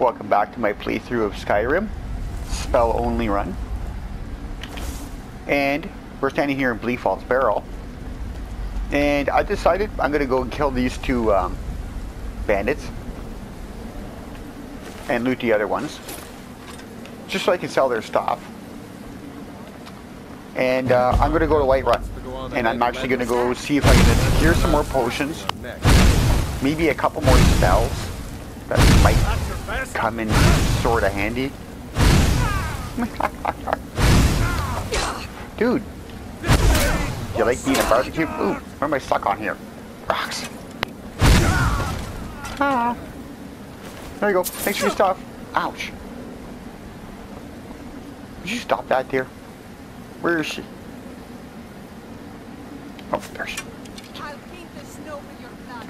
Welcome back to my playthrough of Skyrim. Spell only run. And we're standing here in Bleak Falls Barrow. And I decided I'm going to go and kill these two um, bandits. And loot the other ones. Just so I can sell their stuff. And uh, I'm going to go to Whiterun. And I'm actually going to go see if I can secure some more potions. Maybe a couple more spells that might come in sort of handy. Dude, you like being a barbecue? Ooh, where am I stuck on here? Rocks. Ah. There you go. Thanks for your stuff. Ouch. Would you stop that, dear? Where is she? Oh, there she. I'll paint the snow with your blood.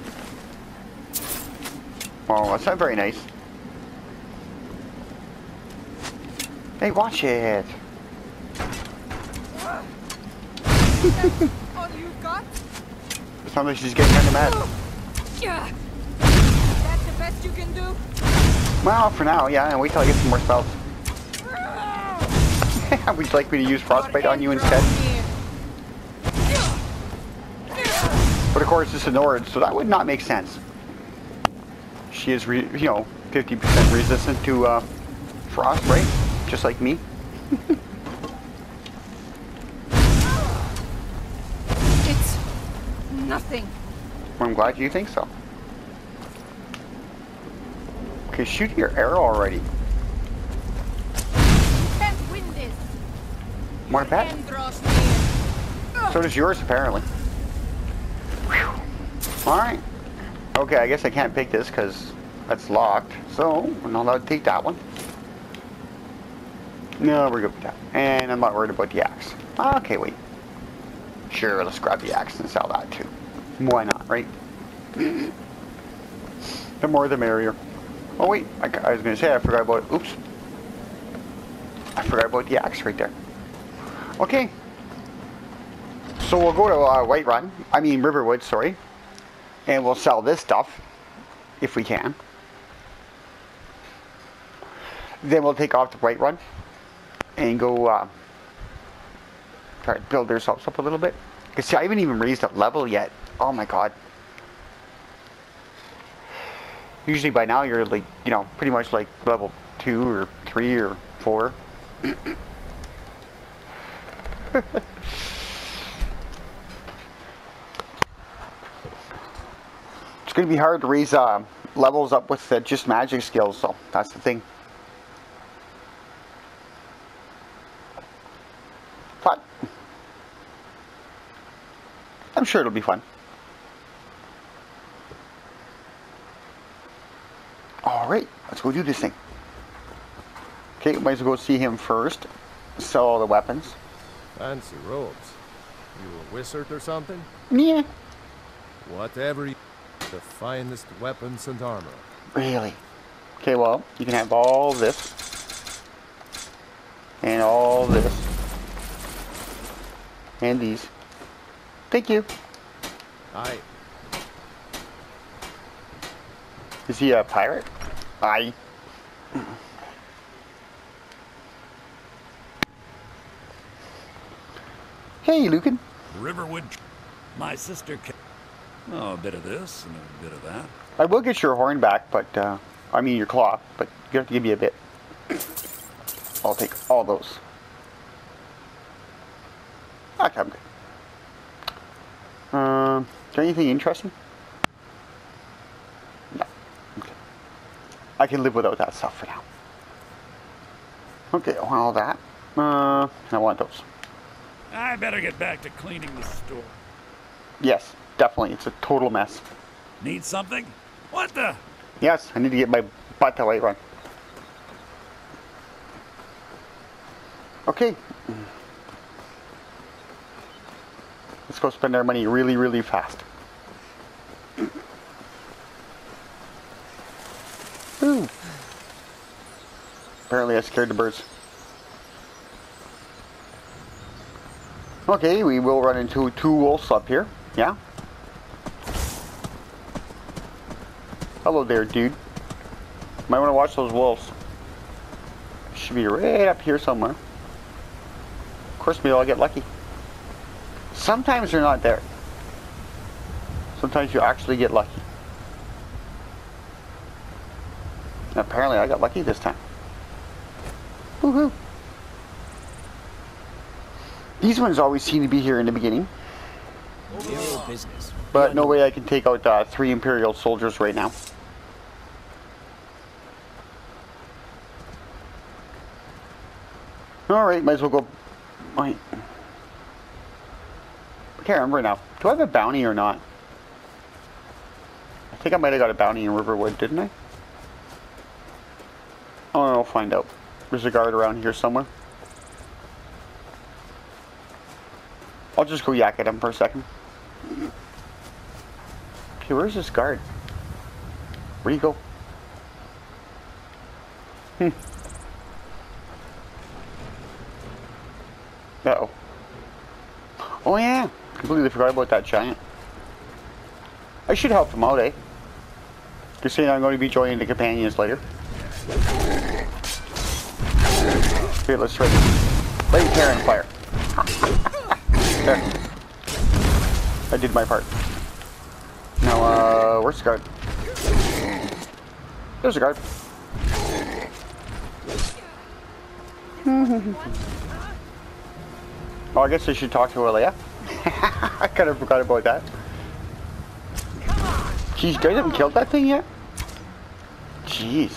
Oh, that's not very nice. Hey, watch it. All you've got? It sounds like she's getting kind of mad. Yeah. That's the best you can do? Well, for now, yeah, and wait till I get some more spells. Would you like me to use frostbite on you instead? But of course, it's a Nord, so that would not make sense. She is, re you know, 50% resistant to uh, frost, right? Just like me. It's nothing. I'm glad you think so. Okay, shoot your arrow already. Can't win this. More bet. End draws near. So does yours, apparently. Alright. Okay, I guess I can't pick this because that's locked. So, I'm not allowed to take that one. No, we're good with that. And I'm not worried about the axe. Okay, wait. Sure, let's grab the axe and sell that too. Why not, right? the more the merrier. Oh wait, I, I was going to say I forgot about, oops. I forgot about the axe right there. Okay, so we'll go to uh, Whiterun, I mean Riverwood, sorry, and we'll sell this stuff, if we can. Then we'll take off to Whiterun and go uh, try to build ourselves up a little bit. Because see, I haven't even raised up level yet. Oh my god. Usually by now you're like, you know, pretty much like level 2 or 3 or 4. It's going to be hard to raise uh, levels up with uh, just magic skills, so that's the thing. But I'm sure it'll be fun. Alright, let's go do this thing. Okay, might as well go see him first. Sell all the weapons. Fancy robes. You a wizard or something? Yeah. Whatever you... The finest weapons and armor. Really? Okay, well, you can have all this. And all this. And these. Thank you. Aye. Is he a pirate? Aye. Hey, Lucan. Riverwood. My sister. Ca- oh, a bit of this and a bit of that. I will get your horn back, but, uh, I mean your claw, but you have to give me a bit. I'll take all those. Okay, I'm good. There anything interesting? No. Okay. I can live without that stuff for now. Okay, I want all that. Uh, I want those. I better get back to cleaning the store. Yes, definitely. It's a total mess. Need something? What the? Yes, I need to get my butt to Whiterun. Okay. Let's go spend our money really, really fast. I scared the birds. Okay, we will run into two wolves up here. Yeah? Hello there, dude. Might want to watch those wolves. Should be right up here somewhere. Of course, maybe I'll get lucky. Sometimes they're not there. Sometimes you actually get lucky. Apparently I got lucky this time. Woohoo! These ones always seem to be here in the beginning. But no way I can take out uh, three Imperial soldiers right now. Alright, might as well go... Wait. I can't remember now. Do I have a bounty or not? I think I might have got a bounty in Riverwood, didn't I? Oh, I'll find out. There's a guard around here somewhere. I'll just go yak at him for a second. Okay, where's this guard? Where'd he go? Hmm. Uh-oh. Oh yeah, completely forgot about that giant. I should help him out, eh? Just saying I'm going to be joining the companions later. Okay, let's try Lay Karen fire. there. I did my part. Now, uh, where's the guard? There's a guard. oh, I guess I should talk to Aela. I kind of forgot about that. Jeez, guys haven't killed that thing yet? Jeez.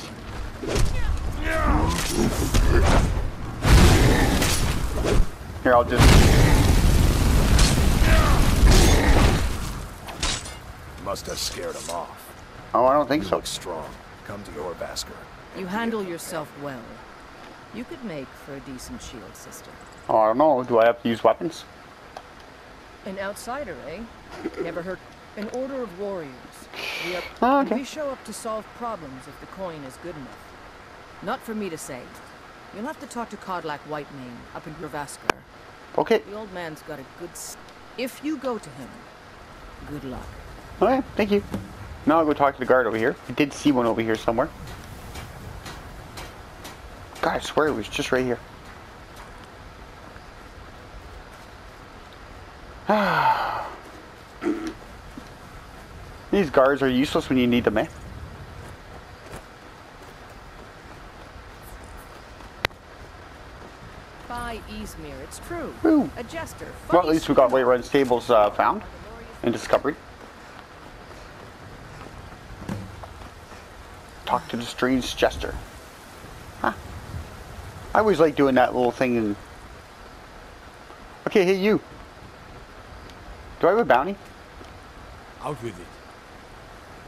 Here, I'll just... Must have scared him off. Oh, I don't think You so. look strong. Come to Jorrvaskr. You handle yourself well. You could make for a decent Shield-Sister. Oh, I don't know. Do I have to use weapons? An outsider, eh? Never heard. An order of warriors. We, are, Oh, okay. we show up to solve problems if the coin is good enough. Not for me to say. You'll have to talk to Kodlak Whitemane up in Jorrvaskr. Okay. The old man's got a good. S- if you go to him, good luck. Okay, thank you. Now I'll go talk to the guard over here. I did see one over here somewhere. God, I swear it was just right here. These guards are useless when you need them, eh? By Ysmir, it's true. Woo. A jester. Well, at least we got sweetheart. Whiterun Stables uh, found and discovered. Talk to the strange jester. Huh. I always like doing that little thing and... Okay, hey you. Do I have a bounty? Out with it.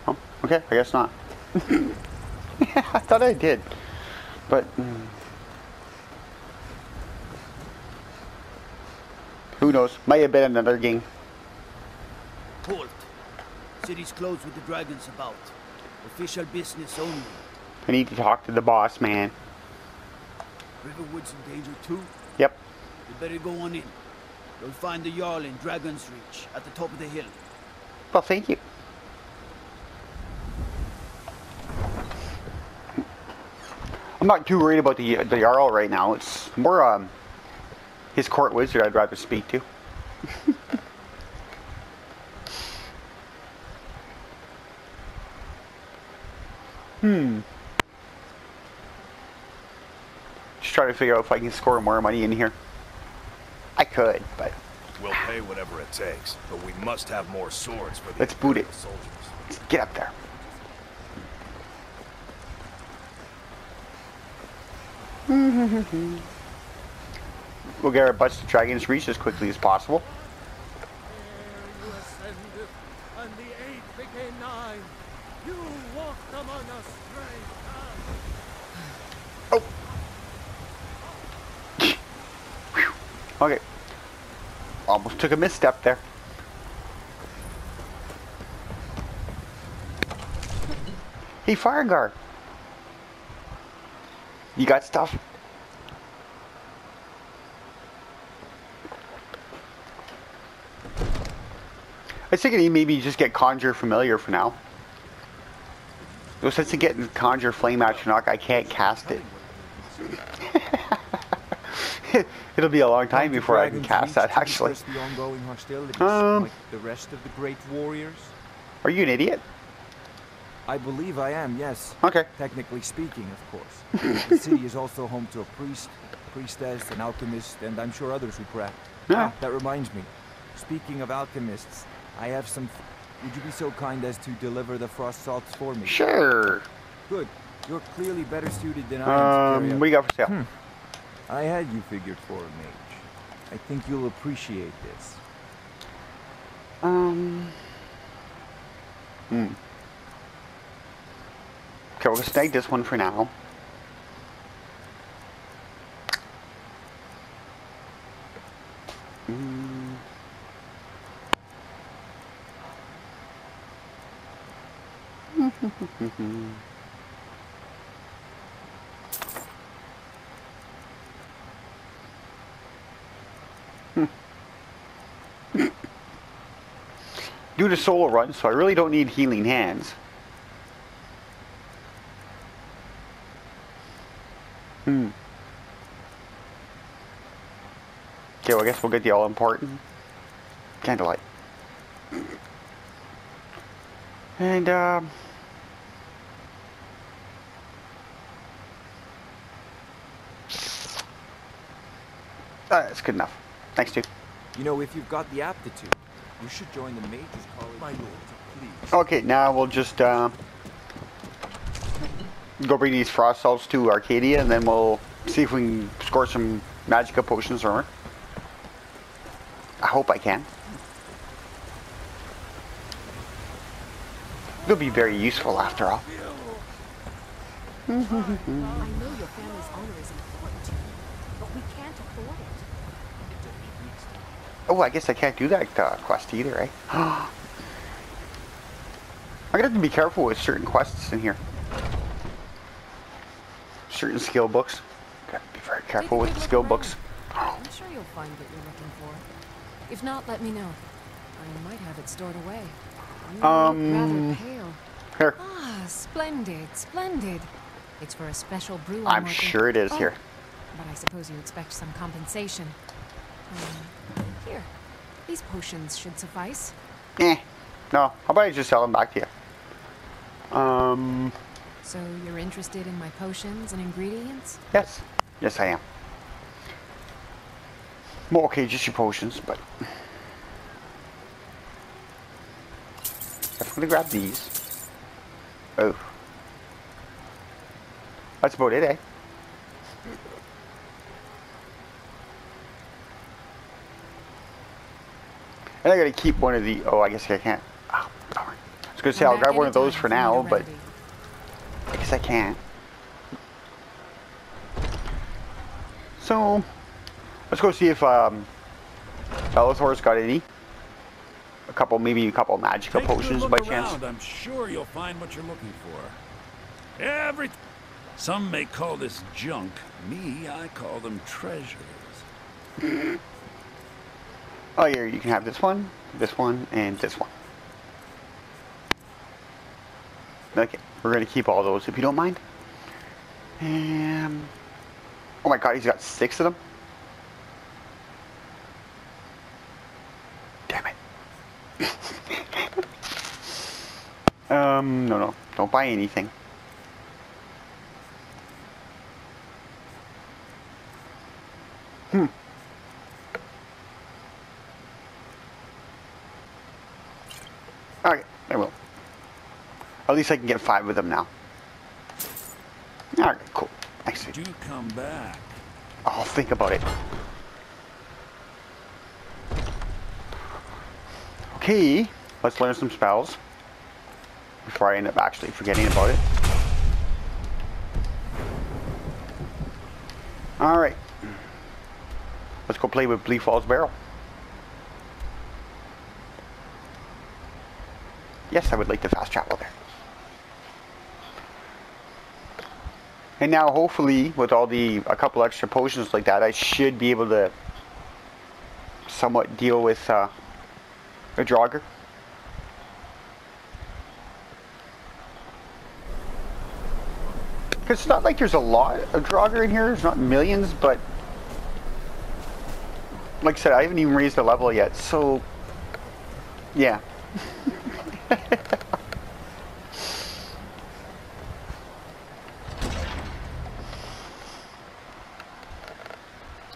Oh, okay, I guess not. I thought I did. But... mm. Who knows? Might have been another game. Halt. City's closed with the dragons about. Official business only. I need to talk to the boss, man. Riverwood's in danger too. Yep. You better go on in. You'll find the Jarl in Dragon's Reach at the top of the hill. Well, thank you. I'm not too worried about the the Jarl right now. It's more um his court wizard I'd rather speak to. hmm. Just trying to figure out if I can score more money in here. I could, but We'll pay whatever it takes, but we must have more swords for the Let's boot it. Soldiers. let's get up there. we'll get our butts to Dragon's Reach as quickly as possible. you ascended, and the eight became nine. You walked among us strange paths. Okay. Almost took a misstep there. Hey, fire guard. You got stuff? Was thinking maybe just get Conjure Familiar for now. No sense in getting conjure flame atronach. I can't cast it. It'll be a long time before I can cast that. Actually, The ongoing hostilities, Um. like the rest of the great warriors. are you an idiot? I believe I am. Yes. Okay. Technically speaking, of course. the city is also home to a priest, priestess, an alchemist, and I'm sure others who practice. Yeah. Ah, that reminds me. Speaking of alchemists, I have some. Would you be so kind as to deliver the frost salts for me? Sure. Good. You're clearly better suited than I am Um, out- what you got for sale? Hmm. I had you figured for a mage. I think you'll appreciate this. Um. Hmm. Okay, we'll snag this one for now. Mm. Do the solo run, so I really don't need healing hands. Hmm. Okay, well, I guess we'll get the all important candlelight. And. Uh, that's good enough. Thanks, dude. You know, if you've got the aptitude, you should join the Mages College. My lord, please. Okay, now we'll just uh, go bring these frost salts to Arcadia, and then we'll see if we can score some magica potions from her. I hope I can. They'll be very useful after all. I know your family's honor is important to you, but we can't afford it. Oh, I guess I can't do that uh, quest either, eh? I'm gonna have to be careful with certain quests in here. Certain skill books. Gotta be very careful with the skill books. I'm sure you'll find what you're looking for. If not, let me know. I might have it stored away. You Um, rather pale. Here. Ah, splendid, splendid. It's for a special brew I'm working- sure it is Oh, here. But I suppose you expect some compensation. Um, here, these potions should suffice. Eh. No, how about I just sell them back to you? Um, So you're interested in my potions and ingredients? yes. Yes, I am. Well, okay, just your potions, but... I'm gonna grab these. Oh. That's about it, eh? And I gotta keep one of the... Oh, I guess I can't. Oh, darn. I was gonna say, I'll grab one of those for if you need now, but... I guess I can't. So, let's go see if um, Belethor's got any. A couple, maybe a couple magical Take potions by around. chance. I'm sure you'll find what you're looking for. Every. Some may call this junk. Me, I call them treasures. Oh, yeah, you can have this one, this one, and this one. Okay, we're gonna keep all those if you don't mind. And oh my god, he's got six of them. Damn it. um, no, no, don't buy anything. Hmm. Alright, I will. At least I can get five of them now. Alright, cool. Nice. Do come back. I'll think about it. Okay, let's learn some spells before I end up actually forgetting about it. Alright. Let's go play with Bleak Falls Barrow. Yes, I would like to fast travel there. And now hopefully with all the a couple extra potions like that I should be able to somewhat deal with uh, a Draugr. Because it's not like there's a lot of Draugr in here. There's not millions, but... Like I said, I haven't even raised the level yet, so... Yeah.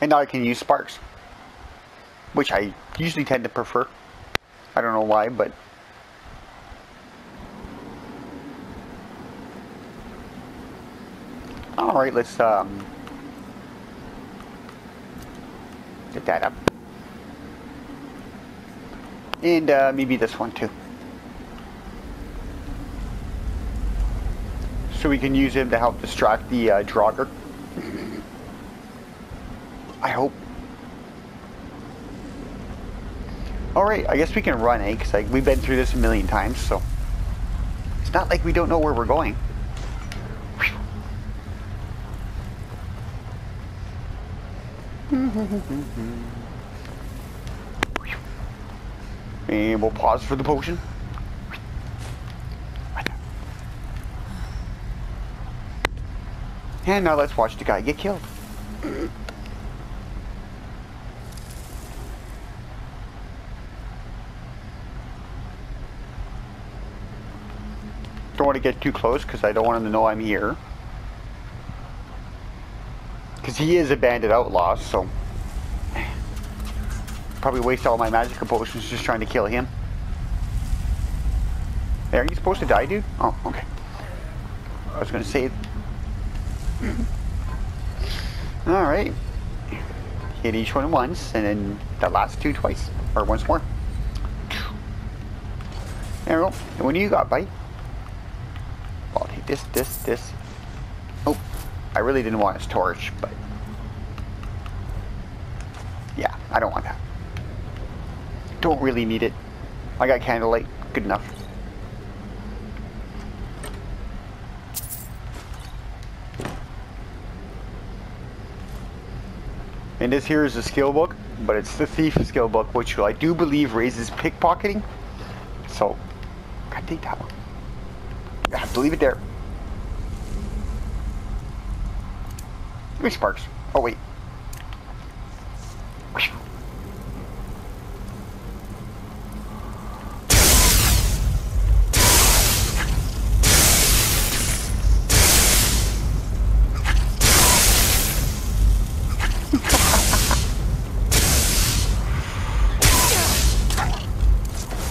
and now I can use sparks. Which I usually tend to prefer. I don't know why, but... Alright, let's um, get that up. And uh, maybe this one too. So we can use him to help distract the uh, Draugr. I hope. Alright, I guess we can run, eh? Because like, we've been through this a million times, so... It's not like we don't know where we're going. and we'll pause for the potion. And now let's watch the guy get killed. Don't want to get too close because I don't want him to know I'm here. Because he is a bandit outlaw, so... Probably waste all my magic potions just trying to kill him. Are you supposed to die, dude? Oh, okay. I was going to say... Alright. Hit each one once, and then the last two twice. Or once more. There we go. And do you got, buddy? This, this, this. Oh, I really didn't want his torch, but... Yeah, I don't want that. Don't really need it. I got candlelight. Good enough. And this here is a skill book, but it's the thief skill book, which I do believe raises pickpocketing. So, gotta take that one. I have to leave it there. Sparks. Oh wait.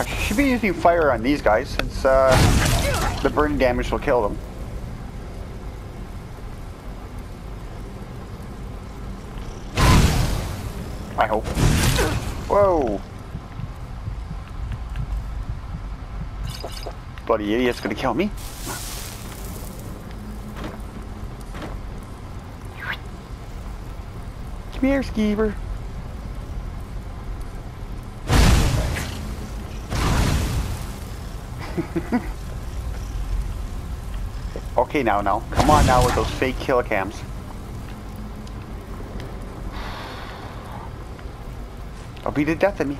I should be using fire on these guys since uh, the burning damage will kill them. I hope. Whoa! Bloody idiot's gonna kill me. Come here, Skeever. okay, now, now. Come on now with those fake kill cams. I'll be the death of me.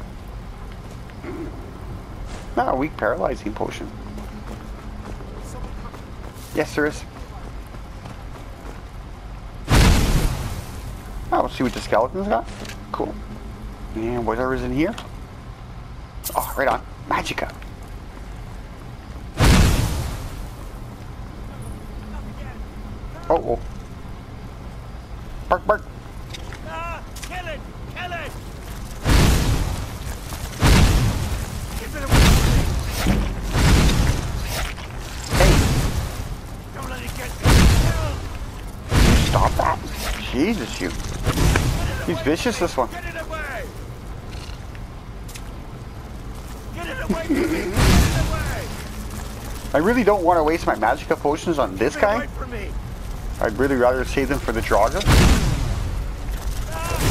Not a weak paralyzing potion. Yes, there is. Oh, see what the skeletons got. Cool. And whatever's in here. Oh, right on. Magicka. Oh, oh. Vicious, this one. Get it away! Get it away! Get it away! I really don't want to waste my magicka potions on this guy. I'd really rather save them for the Draugr. Ah!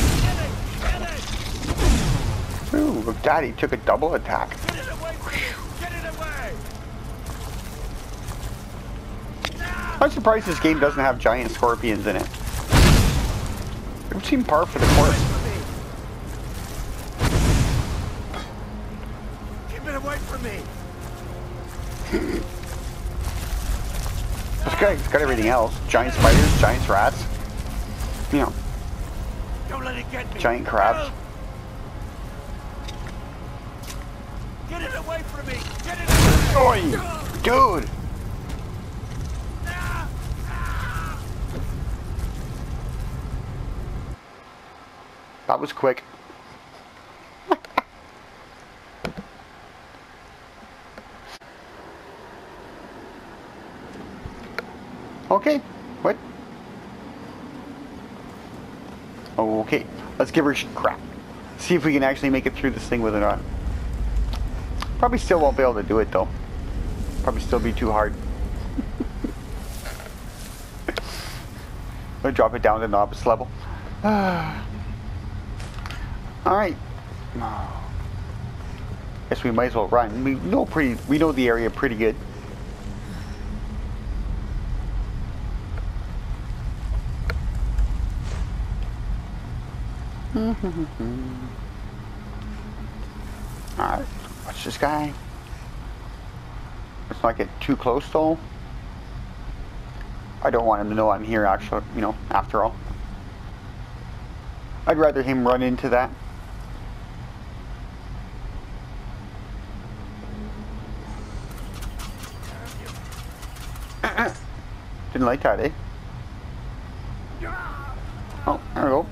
Ooh, look, Daddy took a double attack. Get it away! Get it away! I'm surprised this game doesn't have giant scorpions in it. Would seem par for the course. Keep it away from me! got, it's got everything else. Giant spiders, giant rats. You know, Don't let it get me. giant crabs. Get it away from me. Get it away. Oi! Dude! That was quick. okay. What? Okay. Let's give her crap. See if we can actually make it through this thing with it on. Probably still won't be able to do it though. Probably still be too hard. I'll drop it down to the opposite level. Alright. Guess we might as well run. We know pretty we know the area pretty good. Alright, watch this guy. Let's not get too close though. I don't want him to know I'm here actually, you know, after all. I'd rather him run into that. Didn't like that, eh? Oh, there we go.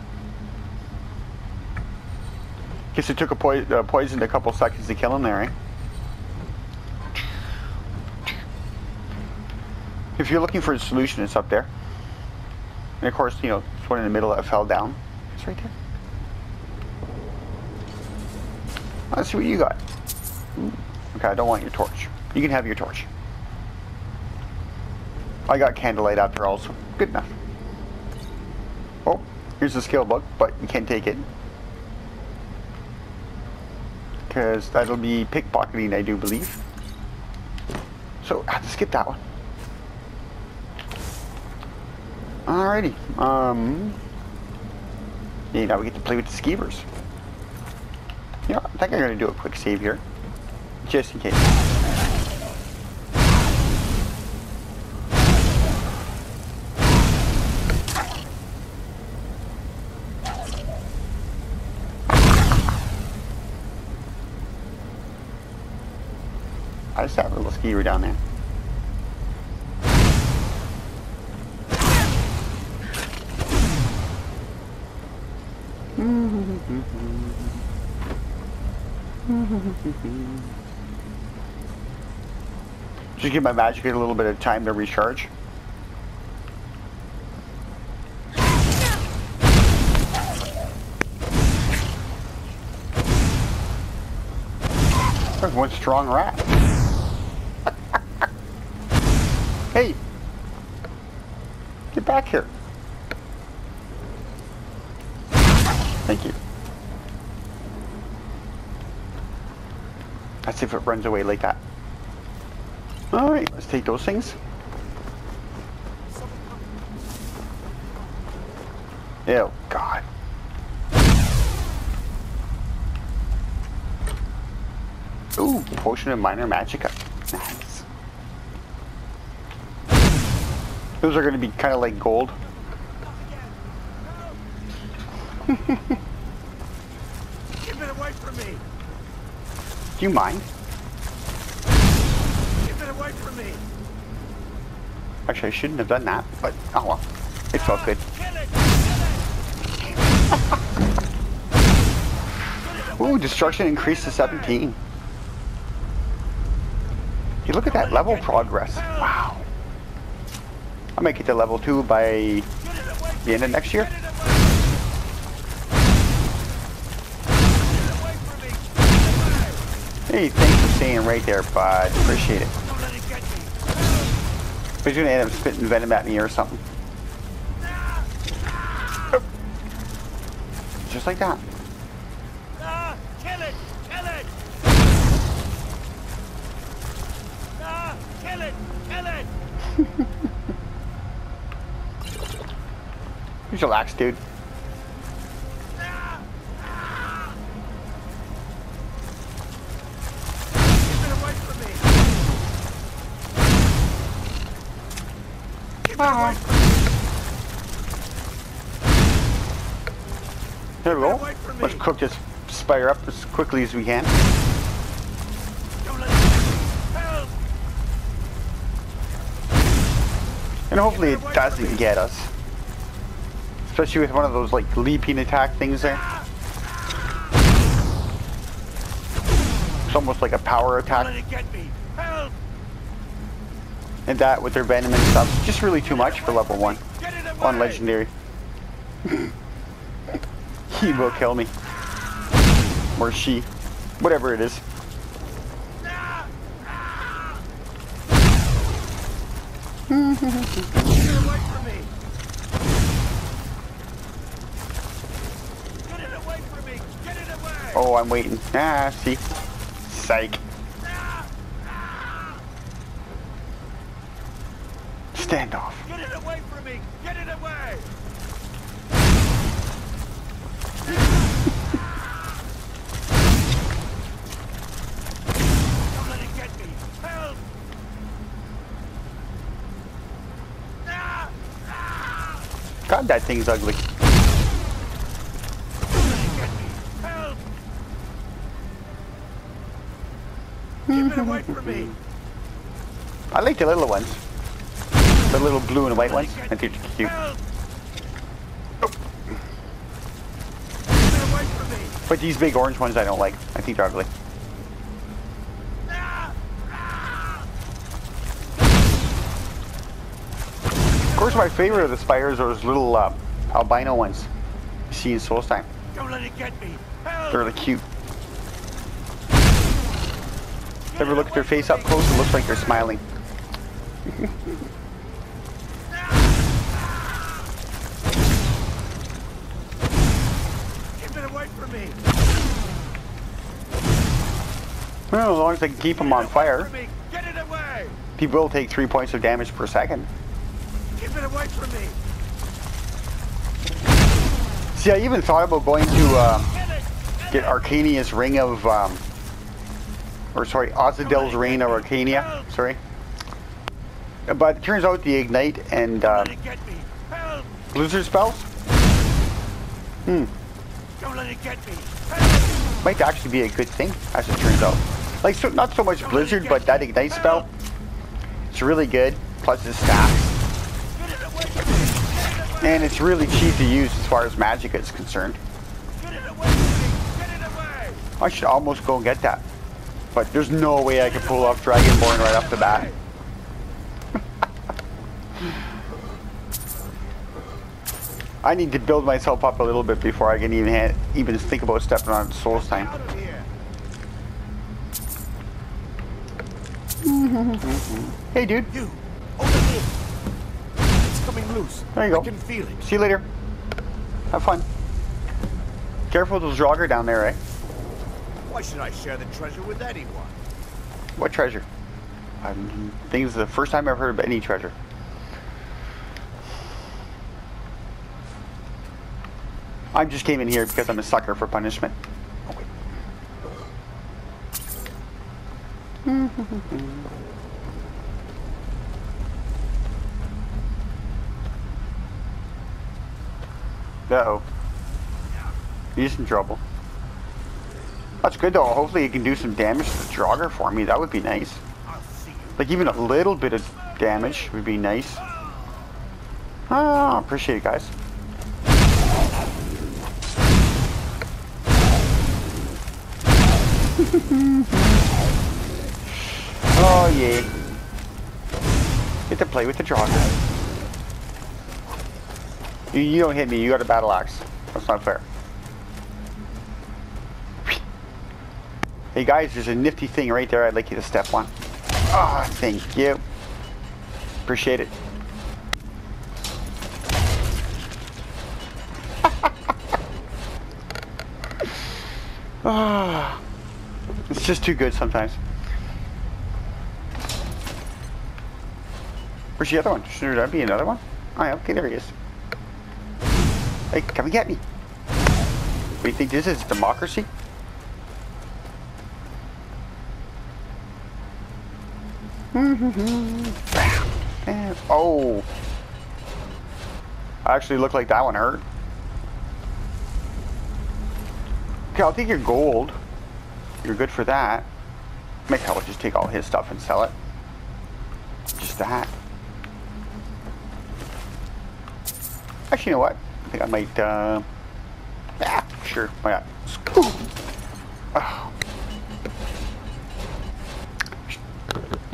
Guess it took a poi uh, poison a couple seconds to kill him there, eh? If you're looking for a solution, it's up there. And of course, you know, it's one in the middle that fell down. It's right there. Let's see what you got. Okay, I don't want your torch. You can have your torch. I got candlelight after all, so good enough. Oh, here's the skill book, but you can't take it. Because that'll be pickpocketing, I do believe. So, I have to skip that one. Alrighty. Um. Yeah, now we get to play with the skeevers. Yeah, I think I'm gonna do a quick save here. Just in case. I just have a little skier down there. Just give my magic a little bit of time to recharge. There's one strong rat. Hey! Get back here. Thank you. Let's see if it runs away like that. Alright, let's take those things. Oh, God. Ooh, potion of minor magicka. Nice. Those are going to be kind of like gold. Keep it away from me. Do you mind? Keep it away from me. Actually, I shouldn't have done that, but oh well. It felt good. Ooh, destruction increased to 17. You look at that level progress. Wow. I might get to level 2 by the end of next year. Hey, thanks for staying right there, bud. Appreciate it. Don't let it get me. He's gonna end up spitting venom at me or something. Just like that. Kill it. Kill it. Kill it. Kill it. Just relax, dude. Bye. There we go. Let's cook this spider up as quickly as we can. And hopefully it doesn't get us. Especially with one of those like leaping attack things there. It's almost like a power attack. it get me! Help! And that with their venom and stuff. Just really too much for level 1 Get it away! on legendary. he will kill me. Or she. Whatever it is. Get it away from me! Get it away from me! Get it away! Oh, I'm waiting. Ah, see. Psych. Standoff. Get it away from me! Get it away! Don't let it get me! Help! God, that thing's ugly. It away from me! I like the little ones. The little blue and white ones. I think they're cute. Help! Keep it away from me! But these big orange ones I don't like. I think they're ugly. Of course, my favorite of the spiders are those little uh, albino ones you see in Solstheim. Don't let it get me! Help! They're really cute. Ever look at their face up close? It looks like they're smiling. Keep it away from me! Well, as long as I can keep them on fire, From me! Get it away! people will take three points of damage per second. Keep it away from me! See, I even thought about going to uh, Get Arcania's Ring of, um, or sorry, Azidal's Reign of Arcania. Sorry. But it turns out the Ignite and uh, Don't let it get me! Help! Blizzard spells Don't let it get me! Might actually be a good thing, as it turns out. Like, so, not so much Blizzard, but that Ignite spell, it's really good. Plus stacks. It away from me! Get it away! And it's really cheap to use as far as magic is concerned. Get it away from me! Get it away! I should almost go and get that. But there's no way I could pull off Dragonborn right off the bat. I need to build myself up a little bit before I can even ha- even think about stepping on Soul's Time. Hey, dude. You! Over here! It's coming loose. There you go. I can feel it. See you later. Have fun. Careful with those jogger down there, eh? Why should I share the treasure with anyone? What treasure? I think it's the first time I've heard of any treasure. I just came in here because I'm a sucker for punishment. Oh. Uh-oh. He's in trouble. That's good though. Hopefully he can do some damage to the Draugr for me. That would be nice. You! Like even a little bit of damage would be nice. Ah, appreciate it guys. oh yeah. Get to play with the Draugr. You, you don't hit me, you got a battle axe. That's not fair. Hey guys, there's a nifty thing right there I'd like you to step on. Ah, thank you. Appreciate it. Ah, it's just too good sometimes. Where's the other one? Should there be another one? Oh, okay, there he is. Hey, come and get me. What do you think this is? Democracy? Eh, I Actually looked like that one hurt. Okay, I'll take your gold. You're good for that. Maybe I'll just take all his stuff and sell it. Just that. Actually, you know what? I think I might, uh... Yeah, sure. Why not? Ooh. Oh.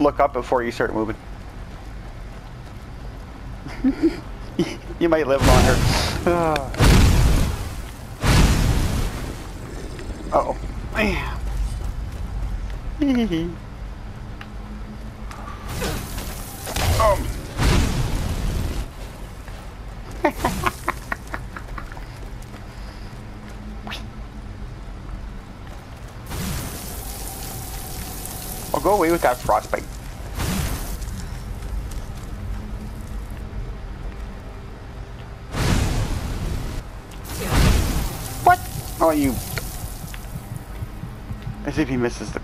Look up before you start moving. you might live longer. Uh oh. I'll go away with that frostbite. What? Oh, you. As if he misses the.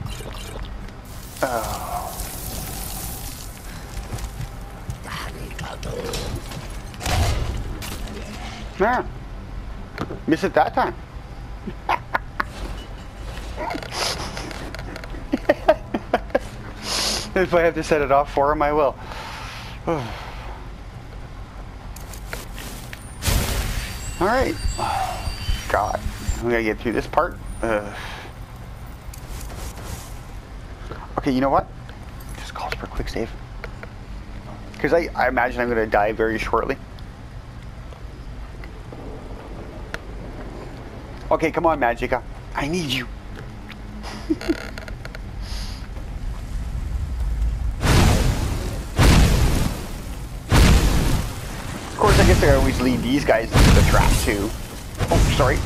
Oh. Yeah. Miss it that time. if I have to set it off for him, I will. Alright. God. We gotta get through this part. Okay, you know what? Just calls for a quick save. Because I, I imagine I'm gonna die very shortly. Okay, come on, Magicka. I need you. I always lead these guys into the trap, too. Oh, sorry.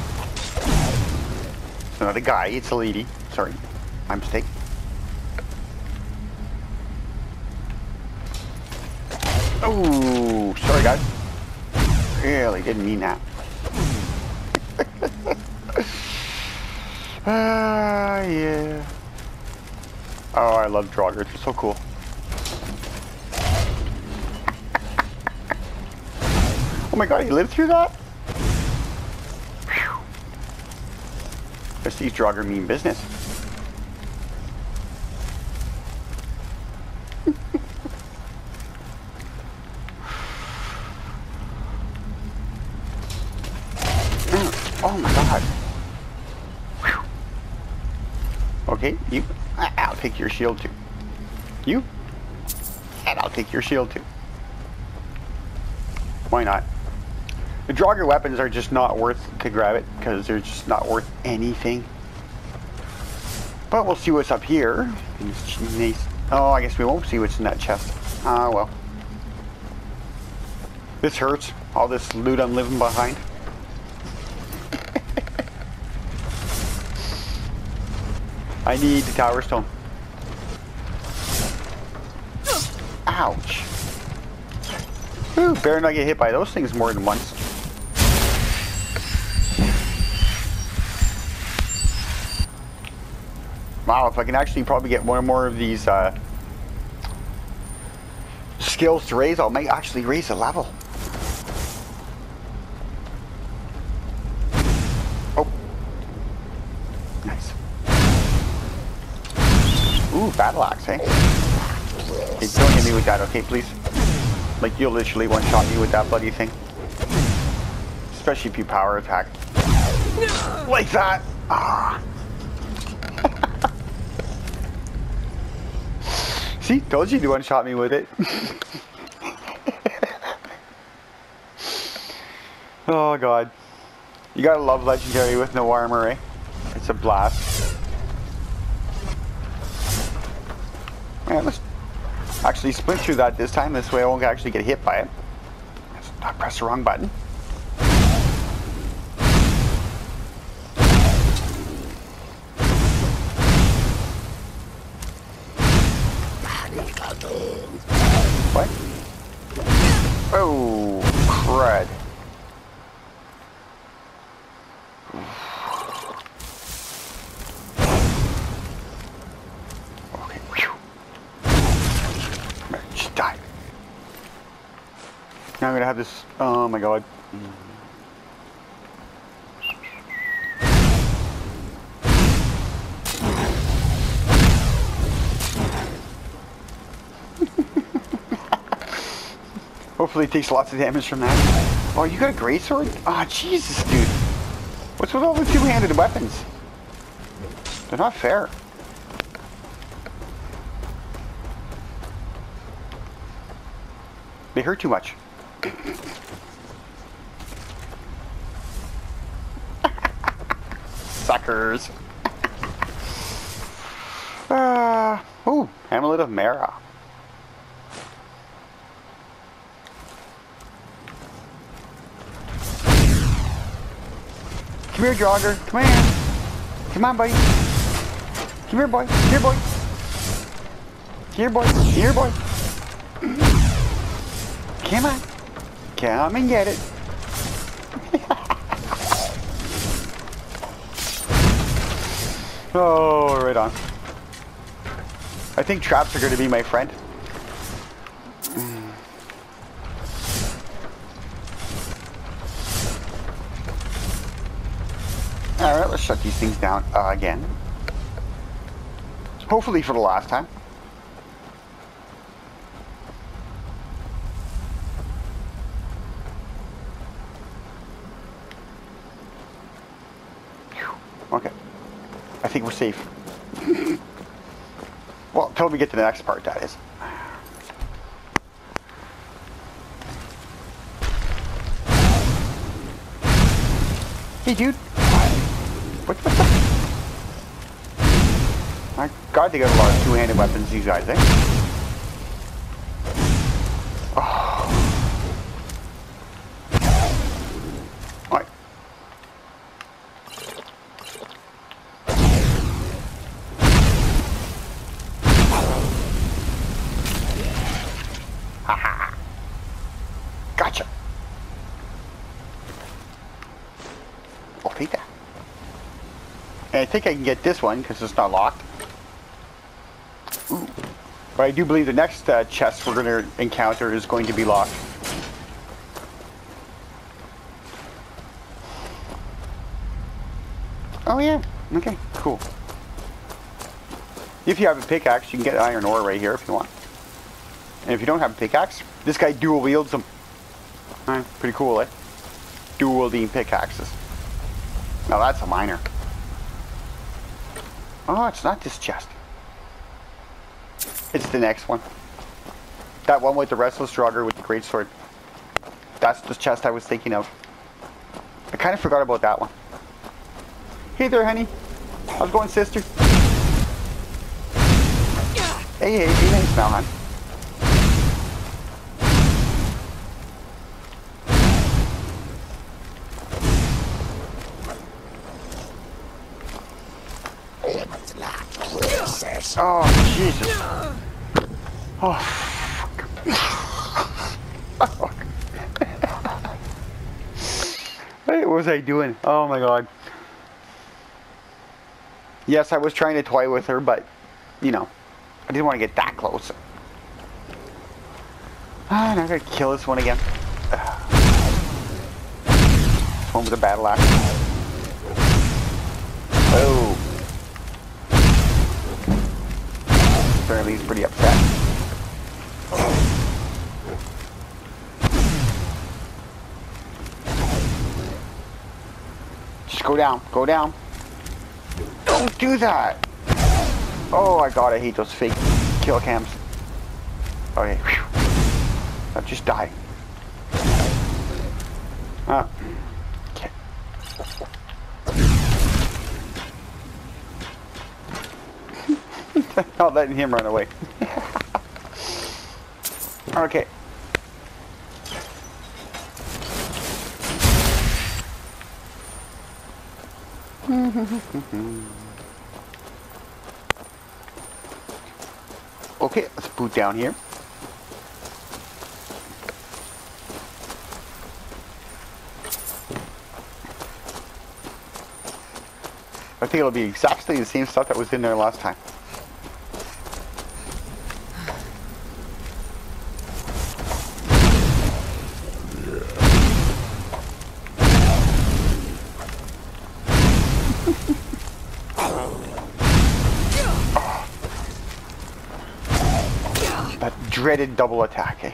It's not a guy, it's a lady. Sorry. My mistake. Oh, sorry, guys. Really didn't mean that. Ah, yeah. Oh, I love Draugr. They're so cool. My god, he lived through that? Whew. These Draugr mean business. oh my god. Okay, you. I'll take your shield too. You. And I'll take your shield too. Why not? The Draugr weapons are just not worth to grab it because they're just not worth anything. But we'll see what's up here. Oh, I guess we won't see what's in that chest. Ah, well. This hurts. All this loot I'm living behind. I need the tower stone. Ouch. Ooh, better not get hit by those things more than once. Wow, if I can actually probably get one or more of these uh, skills to raise, I might actually raise a level. Oh. Nice. Ooh, battle axe? Hey, don't hit me with that, okay, please? Like, you'll literally one-shot me with that bloody thing. Especially if you power attack. Like that! Ah. See, told you to one-shot me with it. oh god. You gotta love Legendary with no armor, eh? It's a blast. Man, let's actually through that this time. This way I won't actually get hit by it. I pressed the wrong button. Now I'm gonna have this, oh my god. Hopefully it takes lots of damage from that. Oh, you got a great sword? Ah, oh, Jesus, dude. What's with all the two-handed weapons? They're not fair. They hurt too much. Suckers. uh, ooh, Amulet of Mara. Come here, Draugr. Come here. Come on, buddy. Come here, boy. Here, boy. Here, boy. Here, boy. Come on. Come and get it. oh, right on. I think traps are going to be my friend. Alright, let's shut these things down uh, again. Hopefully for the last time. Okay. I think we're safe. well, until we get to the next part, that is. Hey, dude. What, what the? My God, they got a lot of two-handed weapons, these guys, eh? Oh. Right. Haha. Gotcha. I'll take that. And I think I can get this one because it's not locked. Ooh. But I do believe the next uh, chest we're going to encounter is going to be locked. Oh yeah, okay, cool. If you have a pickaxe, you can get iron ore right here if you want. And if you don't have a pickaxe, this guy dual wields them. Pretty cool, eh? Dual wielding pickaxes. Now that's a miner. Oh, it's not this chest. It's the next one. That one with the Restless Draugr with the Great Sword. That's the chest I was thinking of. I kind of forgot about that one. Hey there, honey. How's it going, sister? Hey, hey, be nice now, hon. Oh, fuck. what was I doing? Oh my god. Yes, I was trying to toy with her, but, you know, I didn't want to get that close. Ah, now I gotta kill this one again. One with a battle axe. Oh. Apparently he's pretty upset. Just go down, go down. Don't do that! Oh my god, I hate those fake kill cams. Okay, whew. Now just die. Ah. Okay. Not letting him run away. okay. okay, let's boot down here. I think it'll be exactly the same stuff that was in there last time. double attacking.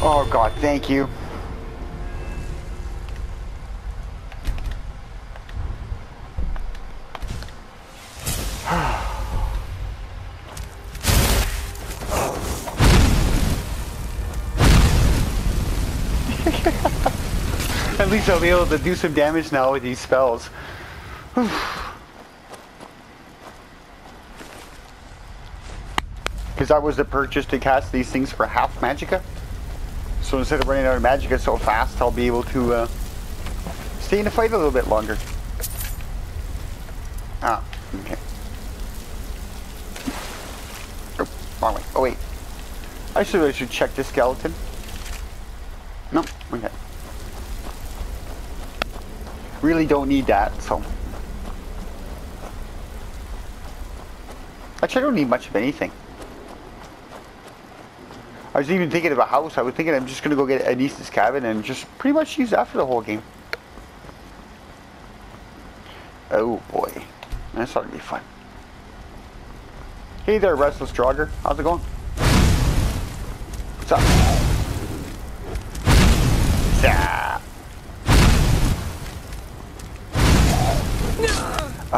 Oh god, thank you. Least I'll be able to do some damage now with these spells. Because that was the purchase to cast these things for half magicka. So instead of running out of magicka so fast, I'll be able to uh, stay in the fight a little bit longer. Ah, okay. Oh, wrong way. Oh wait. I should I should check the skeleton. No, okay. Really don't need that, so. Actually, I don't need much of anything. I was even thinking of a house. I was thinking I'm just going to go get Anise's cabin and just pretty much use that for the whole game. Oh boy. That's going to be fun. Hey there, Restless Draugr. How's it going? What's up? Zap.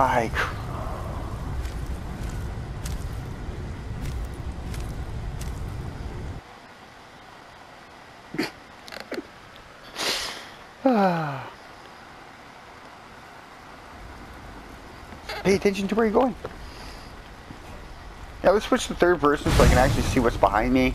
I. Pay attention to where you're going. Yeah, let's switch to third person so I can actually see what's behind me.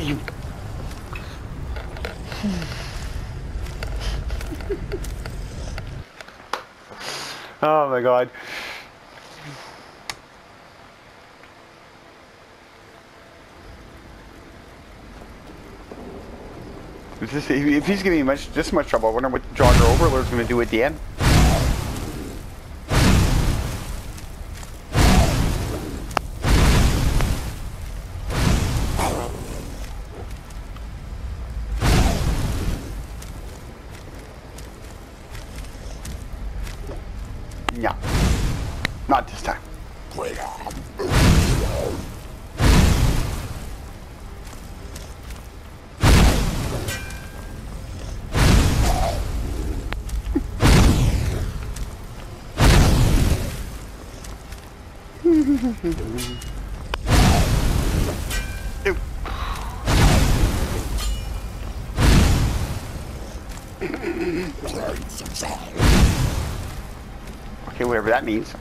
You. oh my god. If, this, if he's giving me much this much trouble, I wonder what Draugr Overlord's going to do at the end. That means.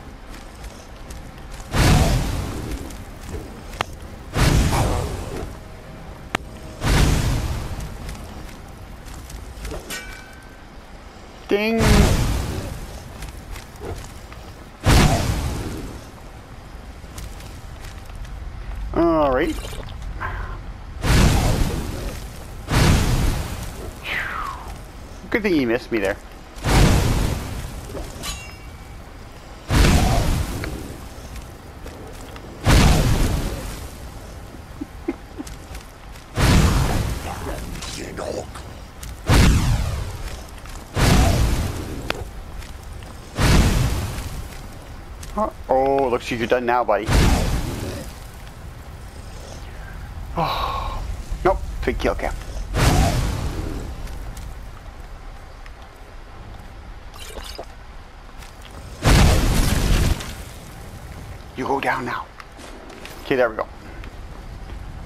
Ding! Alright. Good thing he missed me there. You're done now, buddy. Oh, nope, big kill cam. You go down now. Okay, there we go.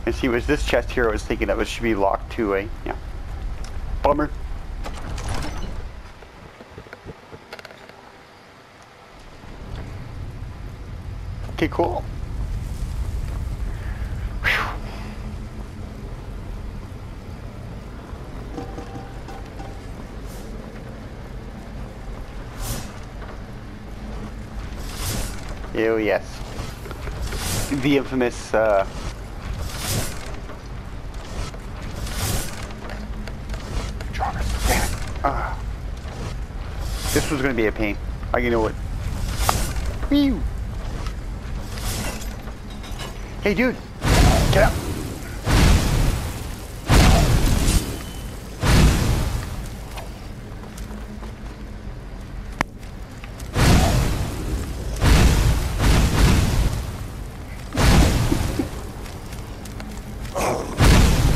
And see, was this chest here I was thinking that it should be locked to a, eh? yeah. Bummer. Okay, cool. Whew. Oh yes. The infamous uh. Ah. This was gonna be a pain. I you know it. Hey dude, get up.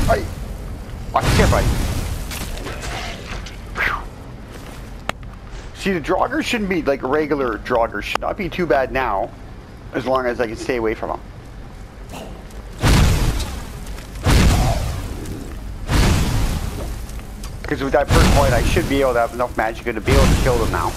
Hey, watch buddy. See, the Draugr shouldn't be like regular Draugr. Should not be too bad now, as long as I can stay away from them. Because with that first point, I should be able to have enough magic to be able to kill them now.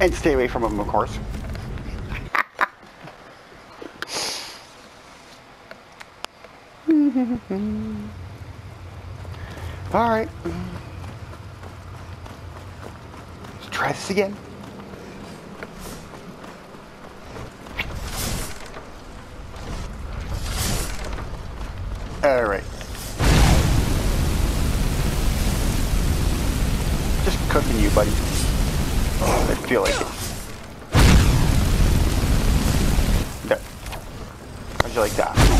And stay away from them, of course. All right. Let's try this again. Right. Just cooking you, buddy. I feel like it. There. How'd you like that?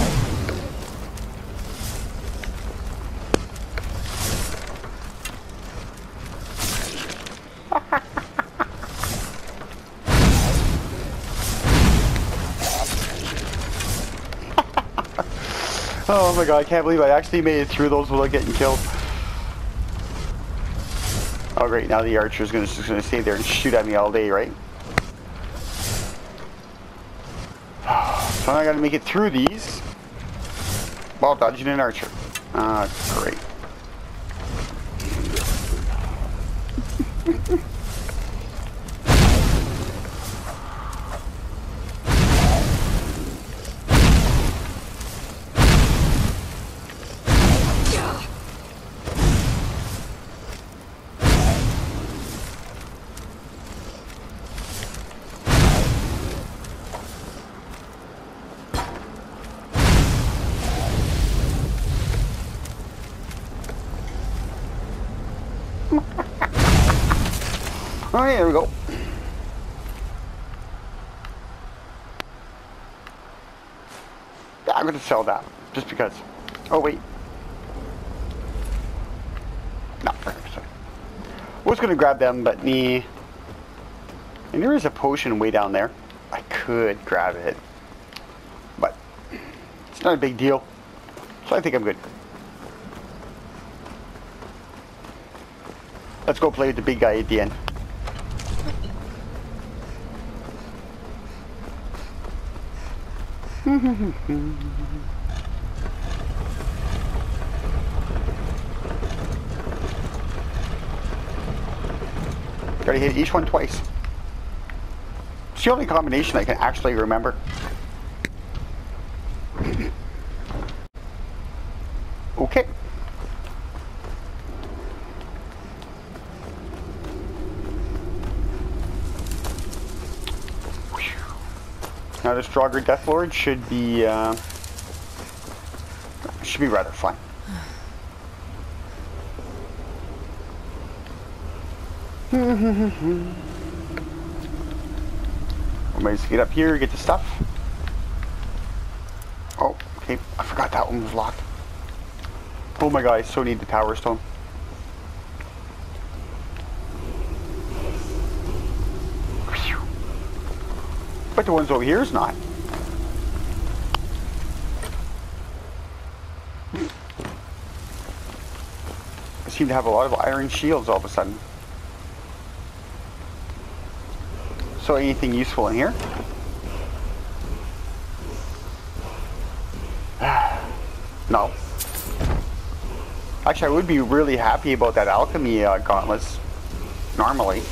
My god, I can't believe I actually made it through those without getting killed. Oh great, now the archer's gonna, just gonna stay there and shoot at me all day, right? So I gotta make it through these while dodging an archer. Ah, great. Sell that just because. Oh wait. No, sorry. I was gonna grab them, but me. And there is a potion way down there. I could grab it, but it's not a big deal. So I think I'm good. Let's go play with the big guy at the end. Gotta hit each one twice. It's the only combination I can actually remember. okay. This Draugr Deathlord should be uh, should be rather fun. Everybody's get up here, get the stuff. Oh, okay, I forgot that one was locked. Oh my god, I so need the Tower Stone. The ones over here is not. I seem to have a lot of iron shields all of a sudden. So anything useful in here? No. Actually, I would be really happy about that alchemy uh, gauntlets. Normally.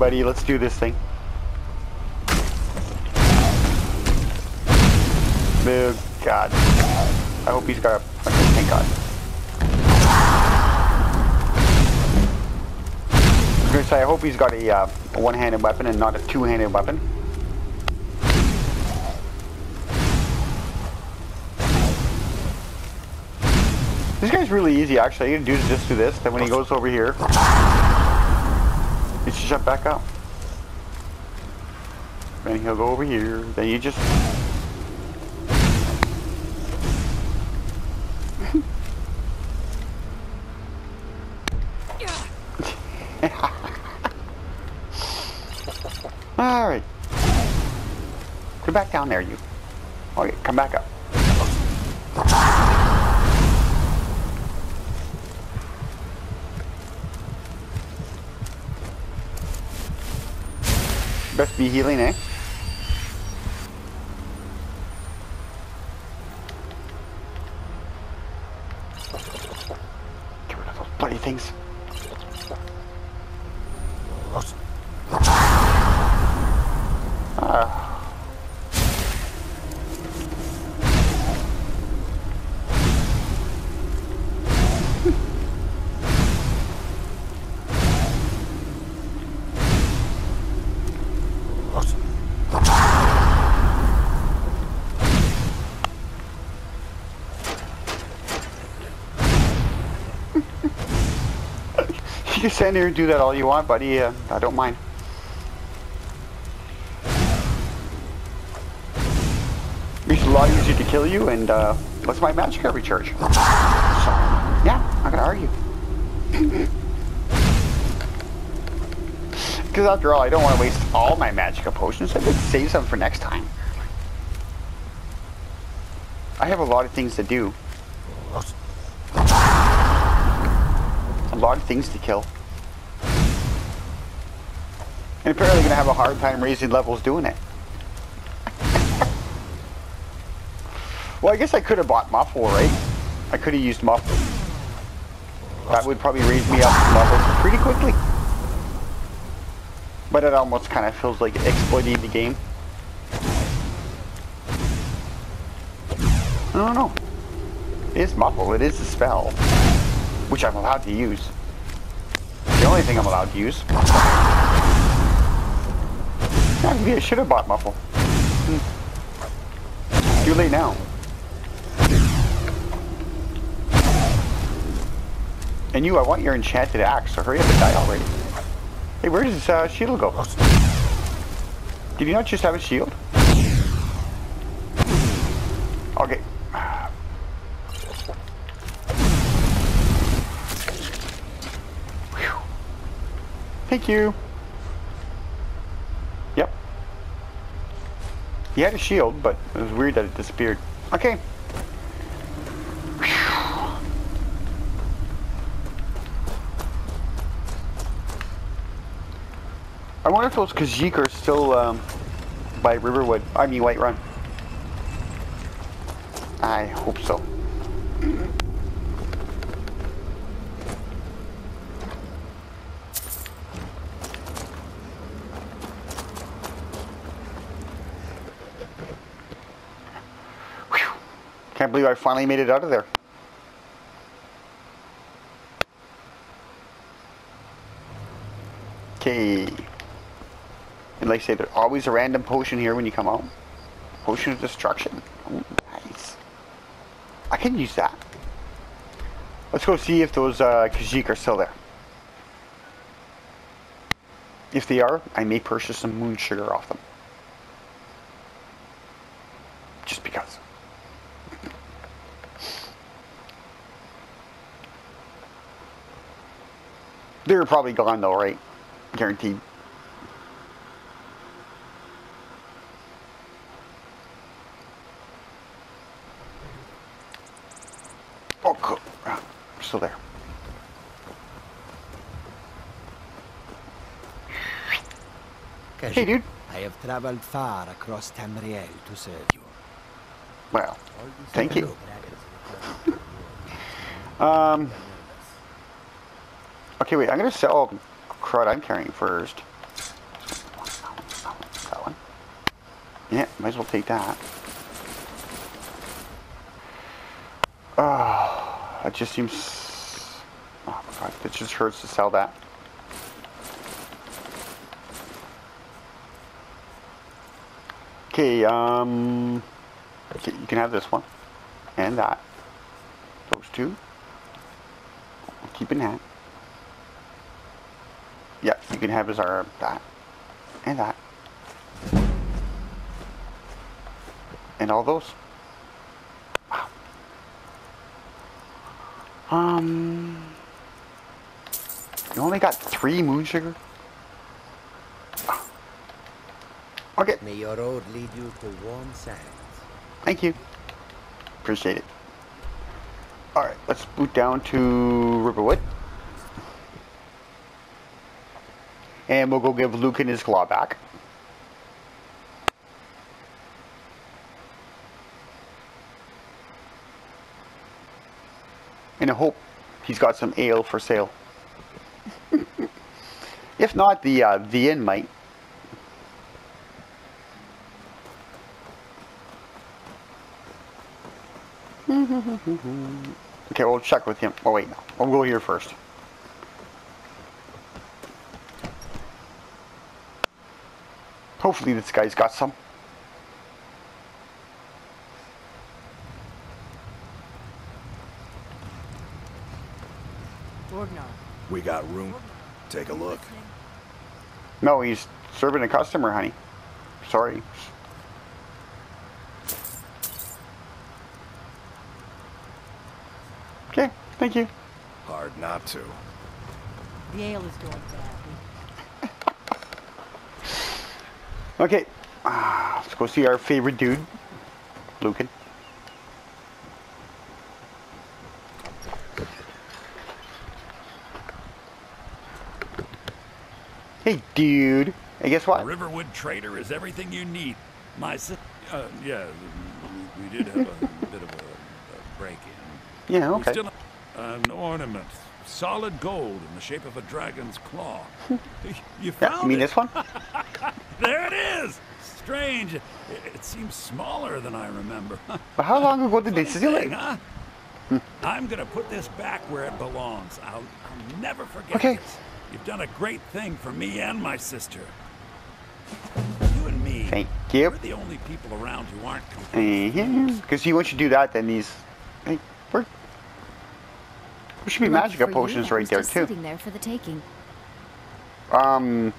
Buddy, let's do this thing. Oh, God. I hope he's got a... Okay, thank God. I was gonna say, I hope he's got a, uh, one-handed weapon and not a two-handed weapon. This guy's really easy, actually. You do just do this, then when he goes over here, jump back up. Then he'll go over here, then you just... Alright. Come back down there, you. Okay, come back up. Best be healing, eh? Stand here and do that all you want, buddy. Uh, I don't mind. Makes it a lot easier to kill you, and uh, lets my magic recharge. So, yeah, I'm gonna argue. Because after all, I don't want to waste all my magical potions. I could save some for next time. I have a lot of things to do. A lot of things to kill. Apparently gonna have a hard time raising levels doing it. well, I guess I could have bought Muffle, right? I could have used Muffle. That would probably raise me up levels pretty quickly. But it almost kind of feels like exploiting the game. I don't know. It is Muffle, it is a spell. Which I'm allowed to use. The only thing I'm allowed to use. Yeah, I should have bought Muffle. Hmm. Too late now. And you, I want your enchanted axe, so hurry up and die already. Hey, where does uh, shield go? Did you not just have a shield? Okay. Whew. Thank you. He had a shield, but it was weird that it disappeared. Okay. I wonder if those Khajiit are still um, by Riverwood. I mean Whiterun. I hope so. Can't believe I finally made it out of there. Okay. And like I say, there's always a random potion here when you come out. Potion of destruction. Ooh, nice. I can use that. Let's go see if those uh, Khajiit are still there. If they are, I may purchase some moon sugar off them. Just because. They're probably gone though, right? Guaranteed. Oh, cool. Still there. Hey, dude. I have traveled far across Tamriel to serve you. Well, thank you. Um. Okay, wait. I'm gonna sell crud I'm carrying first. That one. Yeah, might as well take that. Oh, it just seems. Oh my god, it just hurts to sell that. Okay, um. Okay, you can have this one. And that. Those two. Keep in that. Can have is our that. And that. And all those. Wow. Um. You only got three moon sugar? Okay. May your road lead you to warm sands. Thank you. Appreciate it. Alright, let's boot down to Riverwood. And we'll go give Lucan his claw back. And I hope he's got some ale for sale. if not, the uh, the inn might. Okay, we'll check with him. Oh wait, no. We'll go here first. Hopefully this guy's got some. We got room. Take a look. No, he's serving a customer, honey. Sorry. Okay, thank you. Hard not to. The ale is going badly. Okay, ah, let's go see our favorite dude, Lucan. Hey, dude. Hey, guess what? Riverwood Trader is everything you need. My uh, yeah, we, we did have a bit of a, a break-in. Yeah, okay. still an ornament, solid gold in the shape of a dragon's claw. you Yeah, found you mean it. this one? There it is. Strange. It, it seems smaller than I remember. But how long ago did they steal it? huh? I'm gonna put this back where it belongs. I'll, I'll never forget Okay. this. You've done a great thing for me and my sister. You and me. Thank you. We're the only people around who aren't complete fools. Because see, once you do that, then these... Hey, where... There should be Lucky magica for you, potions right there, too. Sitting there for the taking. Um,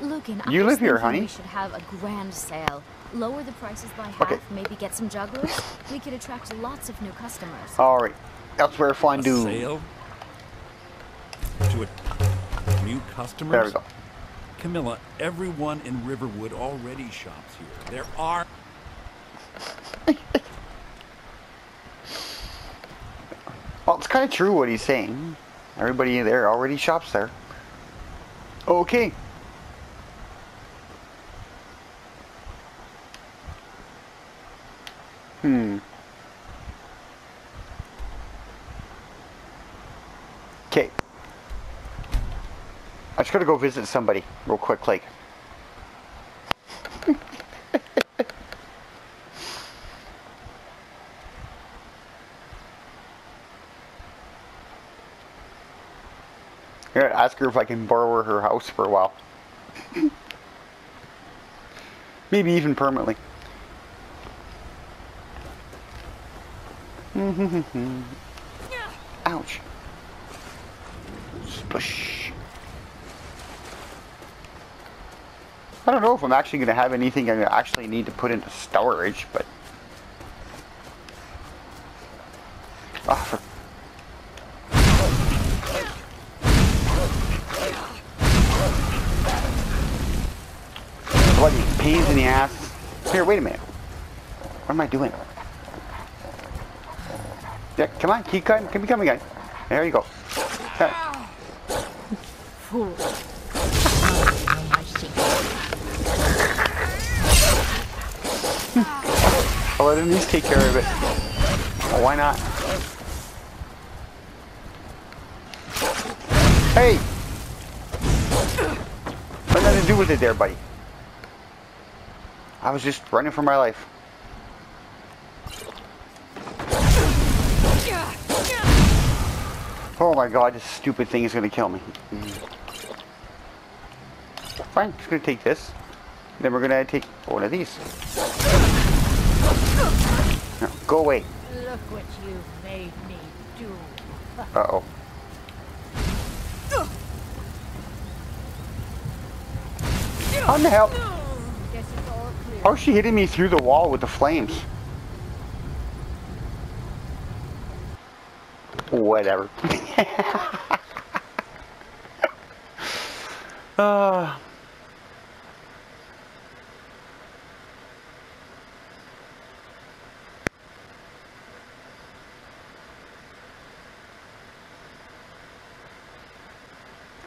Lucan, You I live here, honey. We should have a grand sale. Lower the prices by half. Okay. Maybe get some jugglers. we could attract lots of new customers. alright. Elsewhere A fondue. sale to a new customers. There we go. Camilla, everyone in Riverwood already shops here. There are Well, it's kind of true what he's saying. Everybody there already shops there. Okay. Hmm. Okay. I just gotta go visit somebody real quick, like. Ask her if I can borrow her house for a while. Maybe even permanently. Ouch. Spush. I don't know if I'm actually going to have anything I actually need to put into storage, but... Ah, for bloody pains in the ass. Here, wait a minute. What am I doing? Yeah, come on, keep going, keep coming again. There you go. I'll let him take care of it. Well, why not? Hey! What nothing to do with it there, buddy. I was just running for my life. My god, this stupid thing is gonna kill me. Fine, just gonna take this. Then we're gonna take one of these. No, go away. Look what you've made me do. Uh-oh. How in the hell? It's. How's she hitting me through the wall with the flames? Whatever. uh,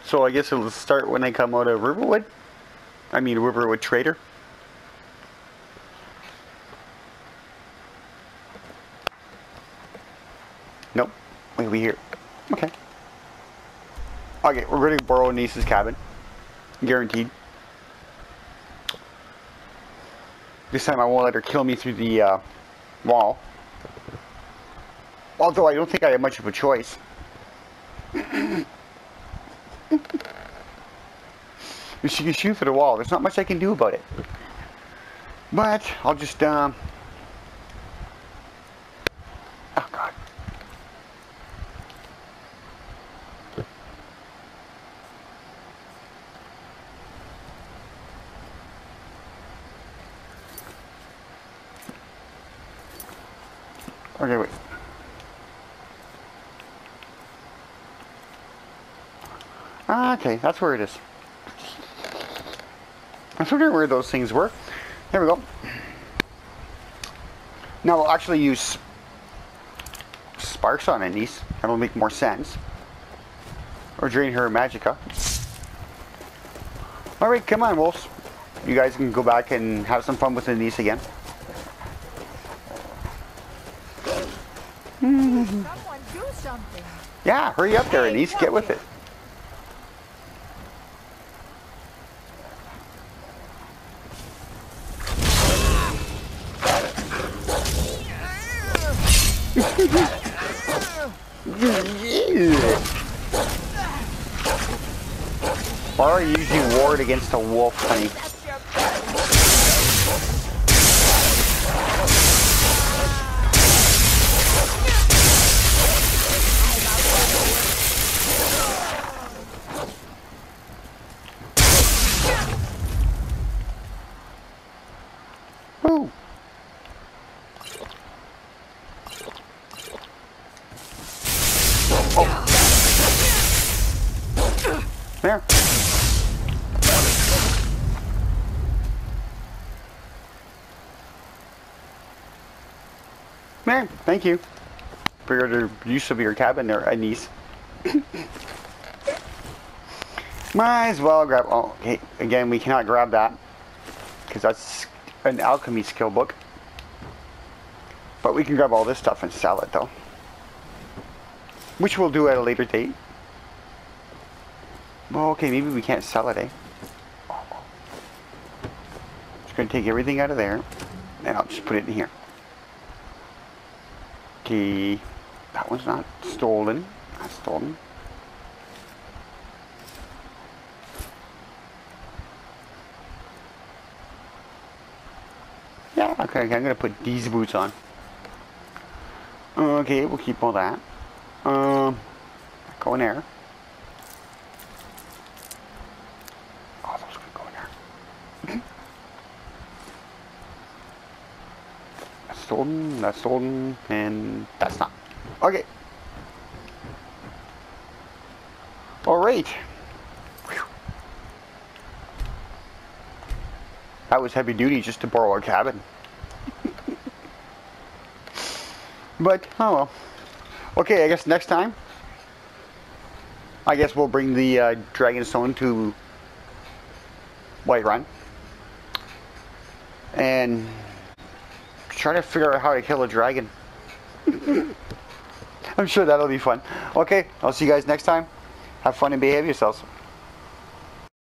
so I guess it'll start when they come out of Riverwood? I mean Riverwood Trader? Nope. Wait, we here. Okay. We're going to borrow Anise's cabin. Guaranteed. This time I won't let her kill me through the uh, wall. Although I don't think I have much of a choice. she can shoot through the wall, there's not much I can do about it. But I'll just, um... Okay, that's where it is. I was wondering where those things were. There we go. Now we'll actually use sparks on Anise. That'll make more sense. Or drain her Magicka. Alright, come on, wolves. You guys can go back and have some fun with Anise again. Someone do something. Yeah, hurry up there, Anise. Get with it. Against a wolf, Thank you for your use of your cabin there, Anise. Might as well grab. Oh, okay. Again, we cannot grab that because that's an alchemy skill book. But we can grab all this stuff and sell it though, which we'll do at a later date. Well, okay, maybe we can't sell it, eh? Just gonna take everything out of there, and I'll just put it in here. Okay, that one's not stolen. Not stolen. Yeah, okay, okay, I'm gonna put these boots on. Okay, we'll keep all that. Um, go in there. Oh, those can go in there. That's stolen, and that's not. Okay. Alright. That was heavy duty just to borrow a cabin. but, oh well. Okay, I guess next time, I guess we'll bring the uh, Dragonstone to Whiterun. And trying to figure out how to kill a dragon. I'm sure that'll be fun. Okay, I'll see you guys next time. Have fun and behave yourselves.